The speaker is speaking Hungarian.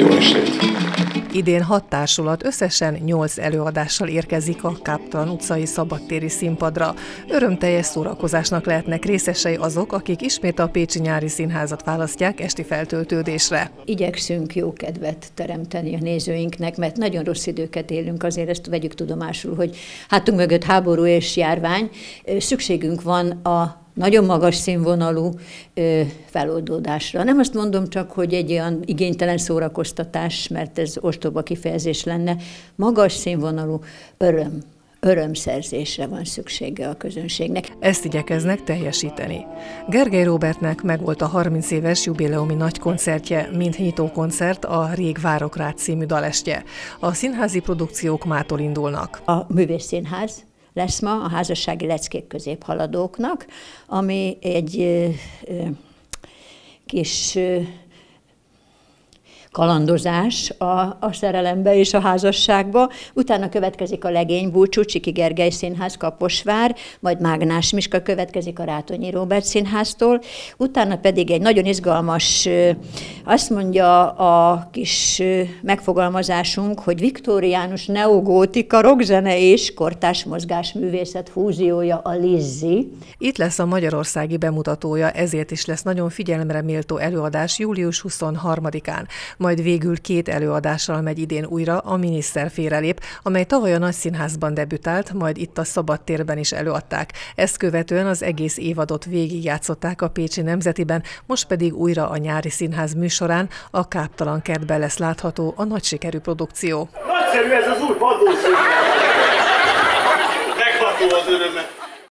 Jó estét! Idén hat társulat összesen nyolc előadással érkezik a Káptalan utcai szabadtéri színpadra. Örömteljes szórakozásnak lehetnek részesei azok, akik ismét a Pécsi Nyári Színházat választják esti feltöltődésre. Igyekszünk jó kedvet teremteni a nézőinknek, mert nagyon rossz időket élünk, azért ezt vegyük tudomásul, hogy hátunk mögött háború és járvány. Szükségünk van a nagyon magas színvonalú ö, feloldódásra. Nem azt mondom csak, hogy egy olyan igénytelen szórakoztatás, mert ez ostoba kifejezés lenne, magas színvonalú öröm, örömszerzésre van szüksége a közönségnek. Ezt igyekeznek teljesíteni. Gergely Robertnek megvolt a 30 éves jubileumi nagy koncertje, mint nyitókoncert a Rég Várok Rád című dalestje. A színházi produkciók mától indulnak. A Művészszínház lesz ma a házassági leckék középhaladóknak, ami egy kis kalandozás a, a szerelembe és a házasságba. Utána következik a legény búcsú, Csiki Gergely Színház, Kaposvár, majd Mágnás Miska következik a Rátonyi Róbert Színháztól. Utána pedig egy nagyon izgalmas, azt mondja a kis megfogalmazásunk, hogy viktoriánus neogótika, rockzene és kortás mozgásművészet fúziója a Lizzi. Itt lesz a magyarországi bemutatója, ezért is lesz nagyon figyelemre méltó előadás július 23-án majd végül két előadással megy idén újra a Miniszter félrelép, amely tavaly a Nagyszínházban debütált, majd itt a Szabadtérben is előadták. Ezt követően az egész évadot végigjátszották a Pécsi Nemzetiben, most pedig újra a Nyári Színház műsorán a Káptalan kertben lesz látható a nagy sikerű produkció. Nagyszerű ez az új padlószínház! Megható az örömet!